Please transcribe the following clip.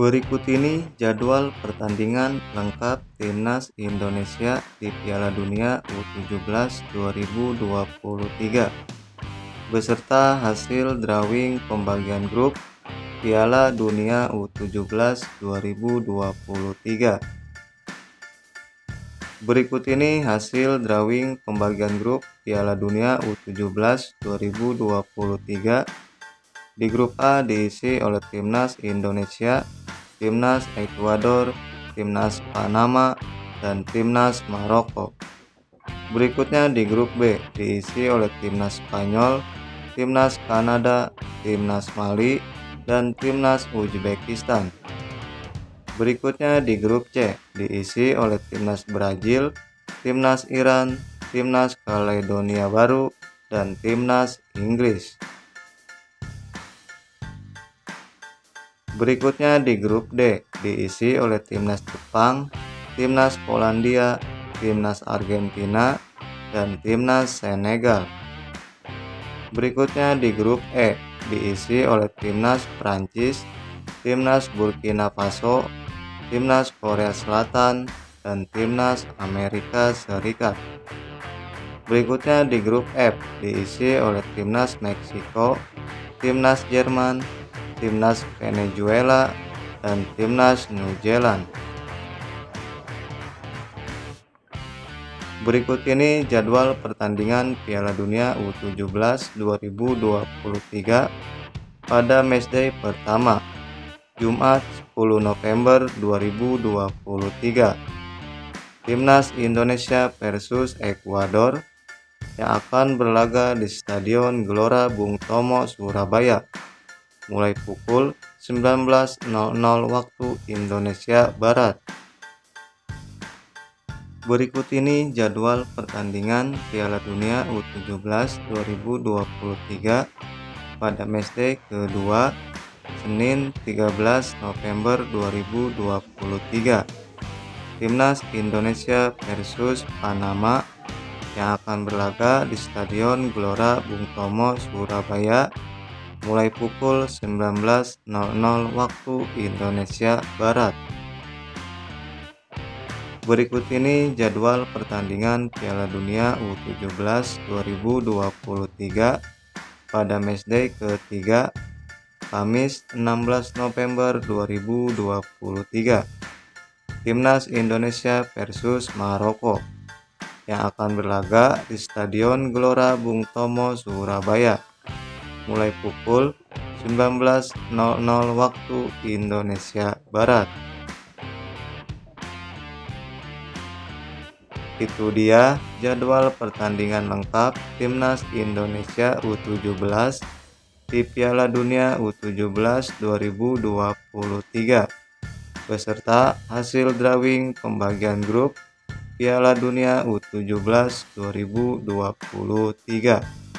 Berikut ini jadwal pertandingan lengkap Timnas Indonesia di Piala Dunia U17 2023 beserta hasil drawing pembagian grup Piala Dunia U17 2023. Berikut ini hasil drawing pembagian grup Piala Dunia U17 2023. Di grup A diisi oleh Timnas Indonesia Timnas Ekuador, Timnas Panama, dan Timnas Maroko. Berikutnya di grup B diisi oleh Timnas Spanyol, Timnas Kanada, Timnas Mali, dan Timnas Uzbekistan. Berikutnya di grup C diisi oleh Timnas Brazil, Timnas Iran, Timnas Kaledonia Baru, dan Timnas Inggris. Berikutnya di grup D diisi oleh timnas Jepang, timnas Polandia, timnas Argentina, dan timnas Senegal. Berikutnya di grup E diisi oleh timnas Prancis, timnas Burkina Faso, timnas Korea Selatan, dan timnas Amerika Serikat. Berikutnya di grup F diisi oleh timnas Meksiko, timnas Jerman, timnas Venezuela, dan timnas New Zealand. Berikut ini jadwal pertandingan Piala Dunia U17 2023 pada matchday pertama, Jumat 10 November 2023. Timnas Indonesia versus Ekuador yang akan berlaga di Stadion Gelora Bung Tomo, Surabaya mulai pukul 19.00 waktu Indonesia Barat. Berikut ini jadwal pertandingan Piala Dunia U17 2023 pada matchday kedua Senin 13 November 2023. Timnas Indonesia versus Panama yang akan berlaga di Stadion Gelora Bung Tomo, Surabaya mulai pukul 19.00 waktu Indonesia Barat. Berikut ini jadwal pertandingan Piala Dunia U17 2023 pada matchday ketiga Kamis 16 November 2023. Timnas Indonesia versus Maroko yang akan berlaga di Stadion Gelora Bung Tomo, Surabaya mulai pukul 19.00 waktu Indonesia Barat. Itu dia jadwal pertandingan lengkap Timnas Indonesia U17 di Piala Dunia U17 2023 beserta hasil drawing pembagian grup Piala Dunia U17 2023.